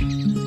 Mm-hmm.